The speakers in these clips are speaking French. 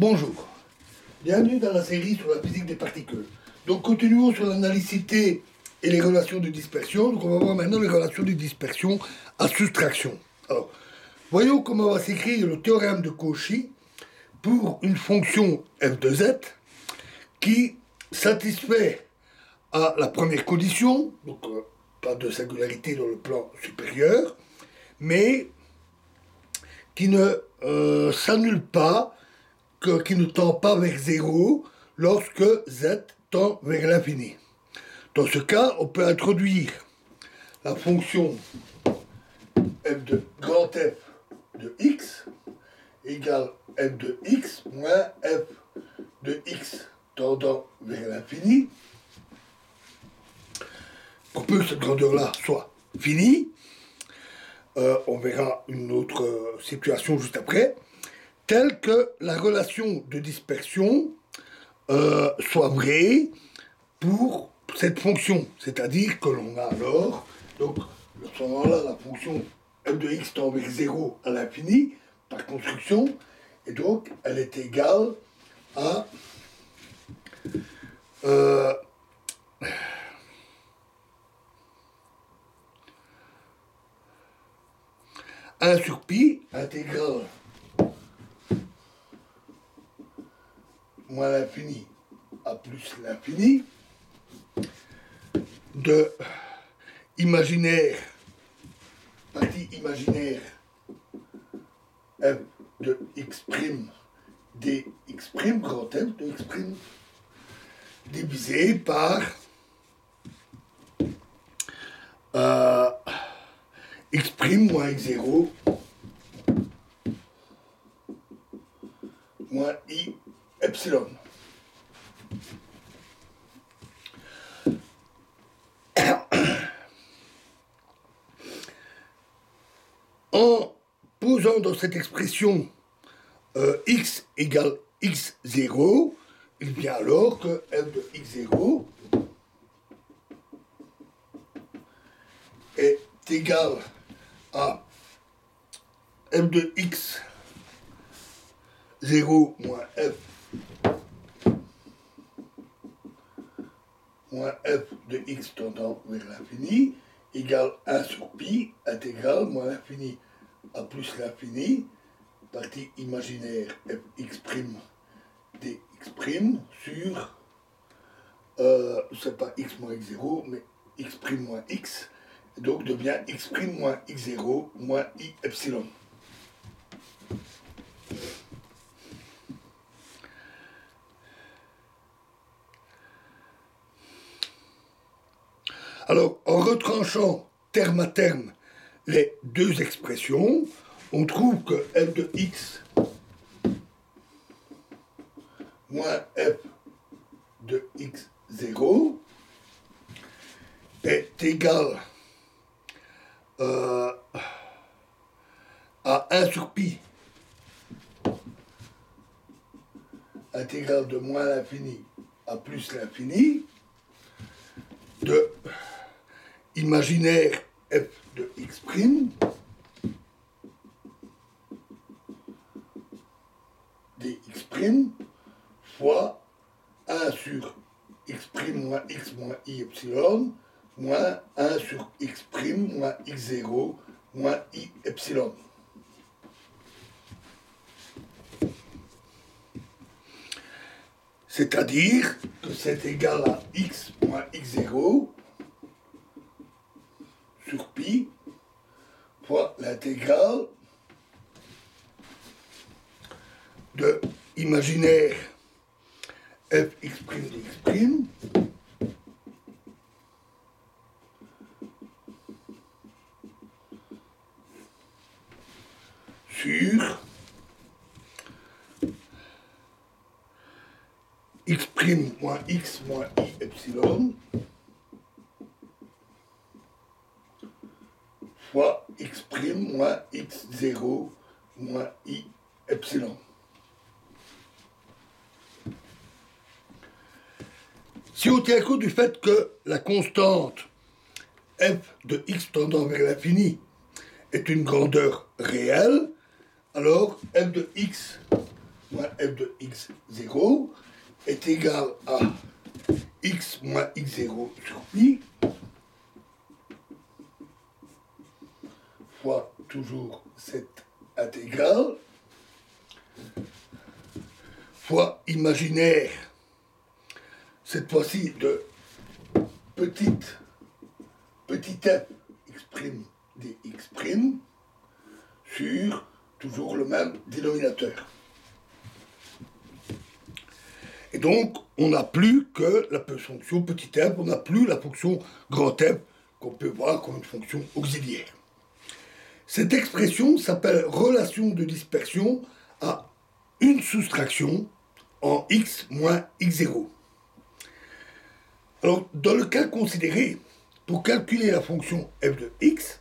Bonjour, bienvenue dans la série sur la physique des particules. Donc continuons sur l'analycité et les relations de dispersion. Donc on va voir maintenant les relations de dispersion à soustraction. Alors, voyons comment va s'écrire le théorème de Cauchy pour une fonction f de z qui satisfait à la première condition, donc euh, pas de singularité dans le plan supérieur, mais qui ne euh, s'annule pas qui ne tend pas vers 0 lorsque z tend vers l'infini. Dans ce cas, on peut introduire la fonction f de grand F de x égale f de x moins f de x tendant vers l'infini pour peu que cette grandeur-là soit finie. Euh, on verra une autre euh, situation juste après telle que la relation de dispersion euh, soit vraie pour cette fonction. C'est-à-dire que l'on a alors, donc, à ce moment-là, la fonction f de x tend vers 0 à l'infini, par construction, et donc elle est égale à euh, 1 sur pi intégrale moins l'infini à plus l'infini, de imaginaire, partie imaginaire de x' dx' grand F de x' divisé par euh, x' moins x0 moins i epsilon. En dans cette expression euh, x égale x0, il vient alors que f de x0 est égal à f de x 0 moins f moins f de x tendant vers l'infini égale 1 sur pi intégrale moins l'infini à plus l'infini, partie imaginaire fx' dx' sur, euh, c'est pas x moins x0, mais x' moins x, donc devient x' moins x0 moins i epsilon. Alors, en retranchant terme à terme les deux expressions, on trouve que f de x moins f de x0 est égal euh, à 1 sur pi. Intégrale de moins l'infini à plus l'infini de imaginaire f de x' dx' fois 1 sur x' moins x moins i epsilon moins 1 sur x' moins x0 moins i epsilon. C'est-à-dire que c'est égal à x moins x0 sur pi fois l'intégrale de imaginaire fx' dx' sur x' moins x moins i epsilon fois x' moins x0 moins i epsilon. Si on tient compte du fait que la constante f de x tendant vers l'infini est une grandeur réelle, alors f de x moins f de x0 est égal à x moins x0 sur pi fois toujours cette intégrale fois imaginaire, cette fois-ci de petite, petit f exprime dx prime sur toujours le même dénominateur. Et donc, on n'a plus que la fonction petit f, on n'a plus la fonction grand f qu'on peut voir comme une fonction auxiliaire. Cette expression s'appelle relation de dispersion à une soustraction en x moins x0. Alors, dans le cas considéré, pour calculer la fonction f de x,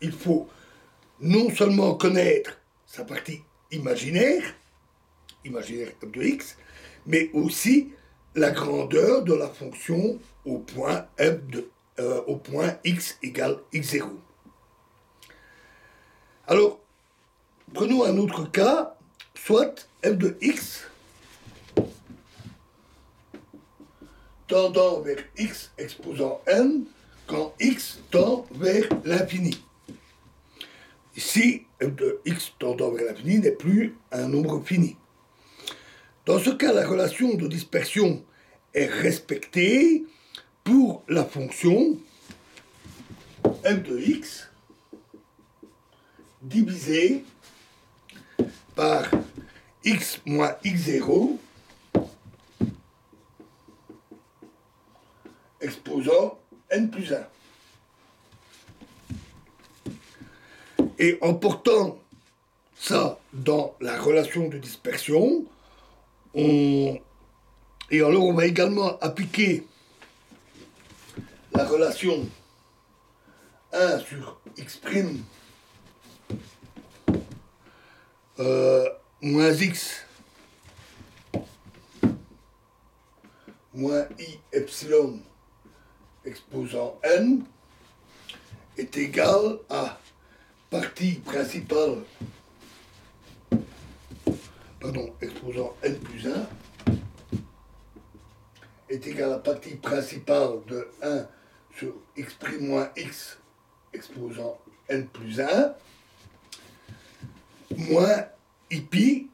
il faut non seulement connaître sa partie imaginaire, imaginaire f de x, mais aussi la grandeur de la fonction au point f de, euh, au point x égale x0. Alors, prenons un autre cas, soit f de x tendant vers x exposant n quand x tend vers l'infini. Ici, f de x tendant vers l'infini n'est plus un nombre fini. Dans ce cas, la relation de dispersion est respectée pour la fonction f de x divisé par x moins x0 exposant n plus 1. Et en portant ça dans la relation de dispersion, on... et alors on va également appliquer la relation 1 sur x' euh, moins x. Moins i epsilon exposant n est égal à partie principale pardon, exposant n plus 1 est égal à partie principale de 1 sur x' moins x exposant n plus 1 moins pi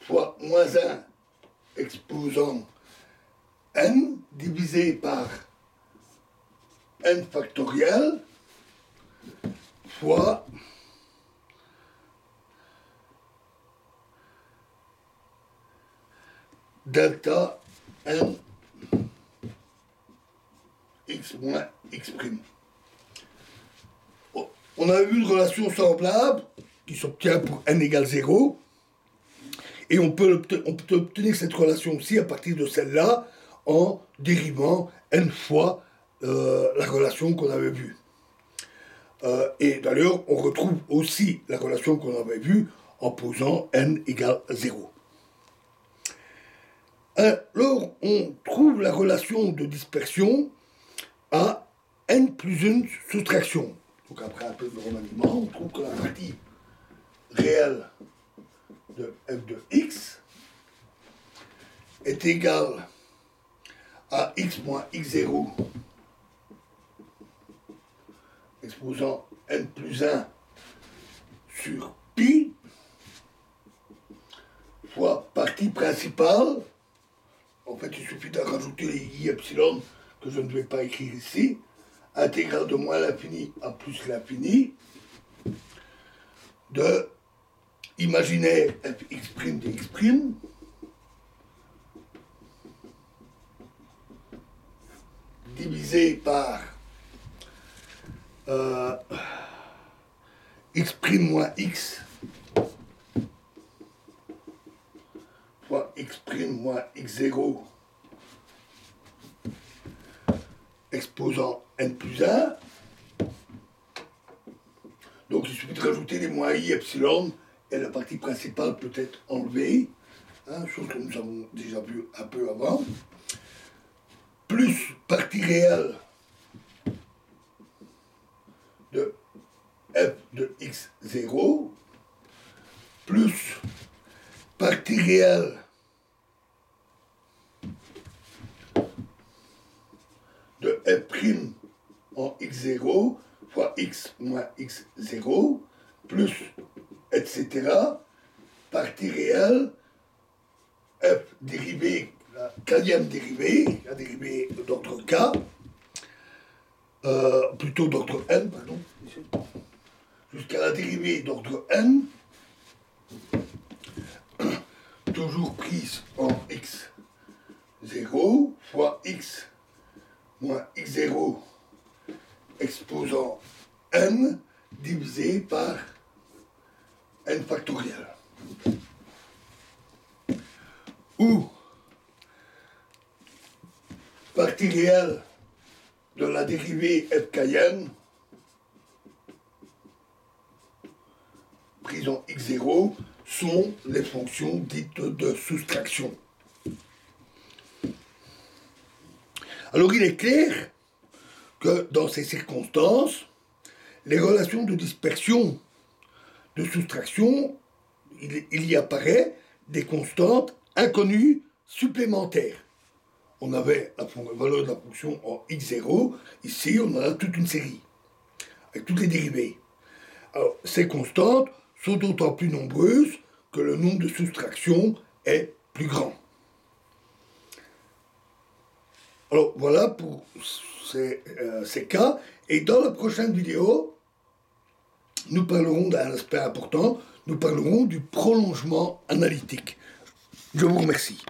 fois moins 1 exposant. N divisé par n factoriel. Fois delta n x moins x prime. On a vu une relation semblable qui s'obtient pour n égale 0. Et on peut, obtenir cette relation aussi à partir de celle-là en dérivant n fois euh, la relation qu'on avait vue. Euh, et d'ailleurs, on retrouve aussi la relation qu'on avait vue en posant n égale 0. Alors, on trouve la relation de dispersion à n plus une soustraction. Donc après un peu de remaniement, on trouve que la partie réelle de f de x est égale à x moins x0 exposant n plus 1 sur pi fois partie principale. En fait, il suffit de rajouter les i epsilon que je ne vais pas écrire ici intégrale de moins l'infini à plus l'infini de imaginaire fx' dx' divisé par euh, x' moins x fois x' moins x0 exposant n plus 1. Donc il suffit de rajouter les moins i epsilon et la partie principale peut être enlevée, hein, chose que nous avons déjà vu un peu avant, plus partie réelle de f de x0 plus partie réelle f' en x0 fois x moins x0 plus etc. partie réelle f dérivée, la quatrième dérivée, la dérivée d'ordre k, euh, plutôt d'ordre n, pardon, jusqu'à la dérivée d'ordre n, toujours prise en x0 fois x moins x0 exposant n divisé par n factoriel. Ou partie réelle de la dérivée f prise en x0 sont les fonctions dites de soustraction. Alors il est clair que dans ces circonstances, les relations de dispersion, de soustraction, il, y apparaît des constantes inconnues supplémentaires. On avait la valeur de la fonction en x0, ici on a toute une série, avec toutes les dérivées. Alors, ces constantes sont d'autant plus nombreuses que le nombre de soustractions est plus grand. Alors voilà pour euh, ces, cas. Et dans la prochaine vidéo, nous parlerons d'un aspect important, nous parlerons du prolongement analytique. Je vous remercie.